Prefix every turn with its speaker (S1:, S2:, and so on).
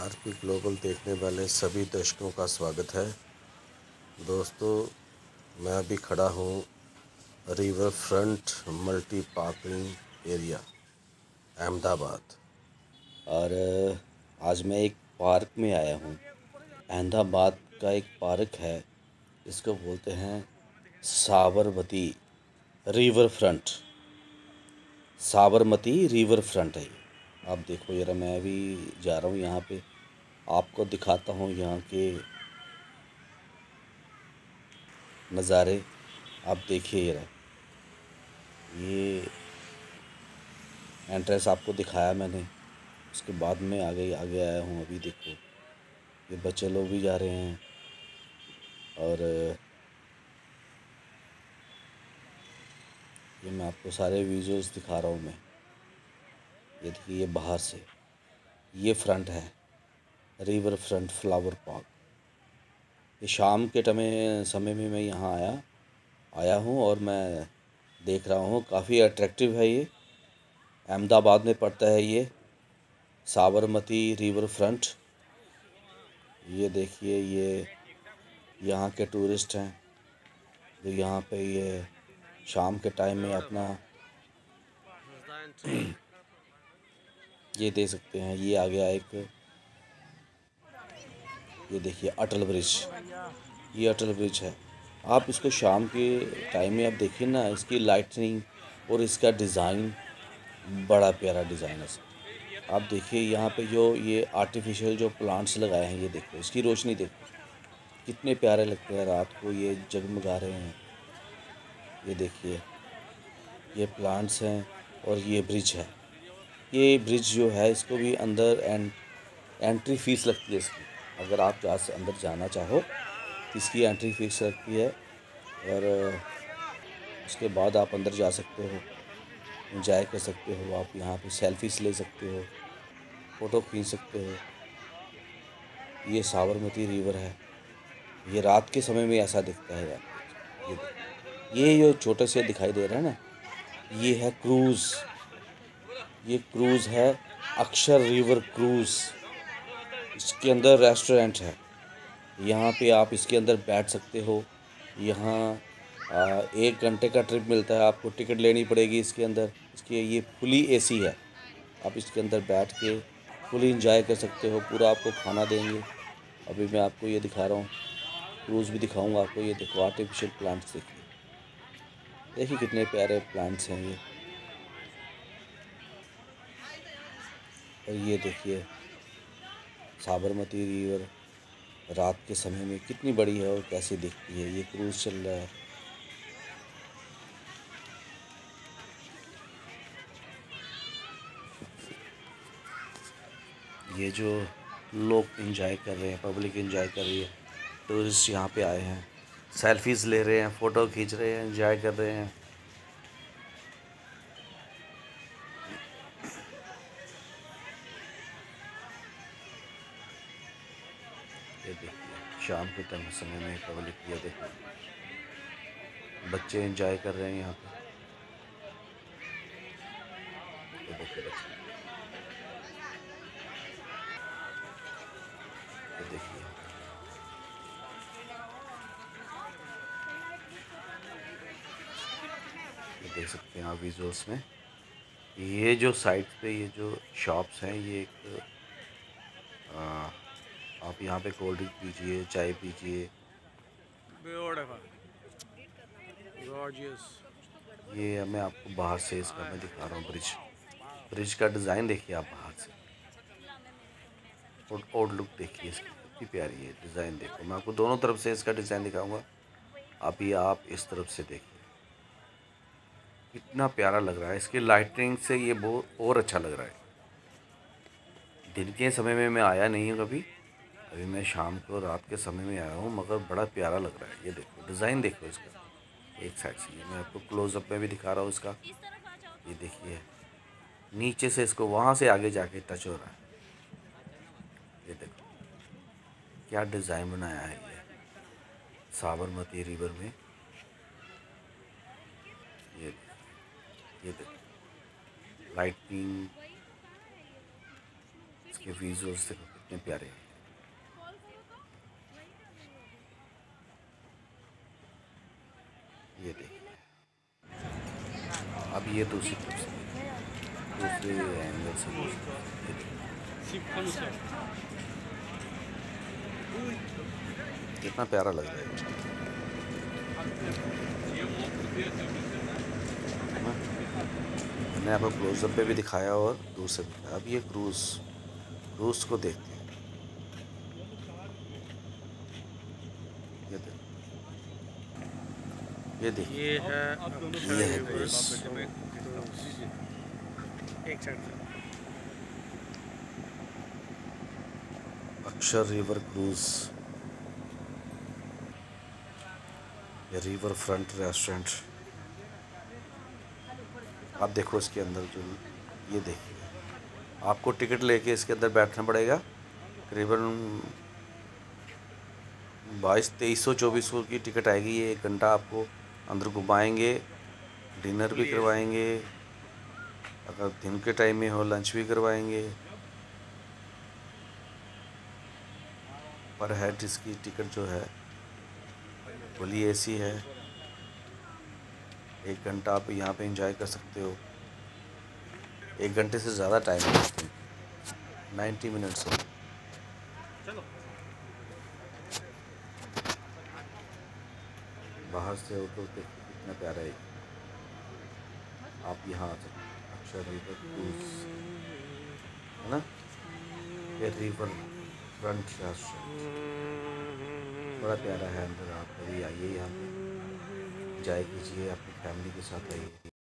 S1: R P global देखने वाले सभी दर्शकों का स्वागत है। दोस्तों, मैं अभी खड़ा हूँ river front multi parking area, Ahmedabad. और आज मैं एक पार्क में आया हूँ। अहमदाबाद का एक पार्क है इसको बोलते हैं Sabarmati river front Sabarmati river front है आप देखो ज़रा, मैं भी जा रहा हूँ यहाँ पे। आपको दिखाता हूँ यहाँ के नज़ारे। आप देखिए ज़रा। ये एंट्रेंस आपको दिखाया मैंने। उसके बाद में आगे आगे आया हूँ, अभी देखो। ये बच्चे लोग भी जा रहे हैं। और ये मैं आपको सारे विजुअल्स दिखा रहा हूँ मैं। ये देखिए ये बाहर से, ये फ्रंट है, रिवर फ्रंट फ्लावर पार्क ये शाम के टमे, समय में मैं यहाँ आया आया हूँ और मैं देख रहा हूँ, काफ़ी अट्रैक्टिव है ये। अहमदाबाद में पड़ता है ये, साबरमती रिवर फ्रंट। ये देखिए, ये यहाँ के टूरिस्ट हैं, जो यहाँ पे ये शाम के टाइम में अपना ये दे सकते हैं। ये आ गया एक, ये देखिए, अटल ब्रिज। ये अटल ब्रिज है। आप इसको शाम के टाइम में आप देखिए ना, इसकी लाइटनिंग और इसका डिज़ाइन, बड़ा प्यारा डिज़ाइन है आप देखिए यहाँ पे जो ये आर्टिफिशियल जो प्लांट्स लगाए हैं, ये देखो, इसकी रोशनी देखो। कितने प्यारे लगते हैं रात को ये जगमगा रहे हैं। ये देखिए, ये प्लांट्स हैं और ये ब्रिज है। ये ब्रिज जो है, इसको भी अंदर एंड एंट्री फ़ीस लगती है इसकी। अगर आप जा से अंदर जाना चाहो तो इसकी एंट्री फ़ीस लगती है और उसके बाद आप अंदर जा सकते हो इंजॉय कर सकते हो, आप यहाँ पे सेल्फीज ले सकते हो फ़ोटो खींच सकते हो। ये साबरमती रिवर है। ये रात के समय में ऐसा दिखता है ये ये जो छोटे से दिखाई दे रहा है ना, ये है क्रूज़ ये क्रूज़ है, अक्षर रिवर क्रूज़। इसके अंदर रेस्टोरेंट है। यहाँ पे आप इसके अंदर बैठ सकते हो। यहाँ एक घंटे का ट्रिप मिलता है। आपको टिकट लेनी पड़ेगी इसके अंदर। इसके ये फुली एसी है। आप इसके अंदर बैठ के फुली इंजॉय कर सकते हो। पूरा आपको खाना देंगे। अभी मैं आपको ये दिखा रहा हूँ। क्रूज़ भी दिखाऊँगा आपको। ये देखो आर्टिफिशियल प्लांट्स देखिए। देखिए कितने प्यारे प्लांट्स हैं ये। और ये देखिए, साबरमती रिवर रात के समय में कितनी बड़ी है और कैसे दिखती है। ये क्रूज़ चल रहा है। ये जो लोग इंजॉय कर रहे हैं पब्लिक इंजॉय कर रही है टूरिस्ट यहाँ पे आए हैं। सेल्फीज़ ले रहे हैं फ़ोटो खींच रहे हैं इंजॉय कर रहे हैं। ये देखिए। शाम के टाइम समय में पब्लिक ये देखिए बच्चे एंजॉय कर रहे हैं यहाँ पे। देख सकते हैं आप विजुअल्स में। ये जो साइट पे ये जो शॉप्स हैं, ये एक आप यहाँ पे कोल्ड ड्रिंक पीजिए चाय पीजिए। ये मैं आपको बाहर से इसका मैं दिखा रहा हूँ ब्रिज ब्रिज का डिज़ाइन देखिए आप बाहर से। और ओल्ड लुक देखिए इसकी कितनी प्यारी है डिज़ाइन देखो। मैं आपको दोनों तरफ़ से इसका डिज़ाइन दिखाऊँगा। अभी आप इस तरफ़ से देखिए। कितना प्यारा लग रहा है। इसकी लाइटिंग से ये बहुत और अच्छा लग रहा है। दिन के समय में मैं आया नहीं हूँ कभी। अभी मैं शाम को रात के समय में आया हूँ, मगर बड़ा प्यारा लग रहा है। ये देखो, डिज़ाइन देखो इसका। एक साइड से ये मैं आपको क्लोज़अप में भी दिखा रहा हूँ इसका। ये देखिए, नीचे से इसको वहाँ से आगे जाके टच हो रहा है। ये देखो, क्या डिज़ाइन बनाया है ये। साबरमती रिवर में। ये ये देखो, लाइटिंग, इसके विजुअल्स देखो कितने प्यारे हैं ये देखिए अब ये दूसरी तरफ़ दूसरे एंगल से कितना प्यारा लग रहा है। मैंने आपको क्लोजअप पे भी दिखाया और दूर से अब ये क्रूज क्रूज को देखते हैं ये देखो ये देखिए
S2: ये है
S1: ये है
S2: एक
S1: अक्षर रिवर क्रूज। ये रिवर फ्रंट रेस्टोरेंट। आप देखो इसके अंदर जो ये देखिए आपको टिकट लेके इसके अंदर बैठना पड़ेगा। करीबन बाईस तेईस सौ चौबीस सौ की टिकट आएगी। ये एक घंटा आपको अंदर घुमाएँगे डिनर भी करवाएँगे अगर दिन के टाइम में हो लंच भी करवाएँगे। पर हेड इसकी टिकट जो है फुली एसी है। एक घंटा आप यहाँ पे एंजॉय कर सकते हो। एक घंटे से ज़्यादा टाइम है। नाइन्टी मिनट्स है। बाहर से हो तो कितना प्यारा है। आप यहाँ आ सकते अक्षर रिवर क्रूज है ना? ये रिवर फ्रंट बड़ा प्यारा है अंदर आप। कभी आइए यहाँ पे। जाए कीजिए अपनी फैमिली के साथ आइए।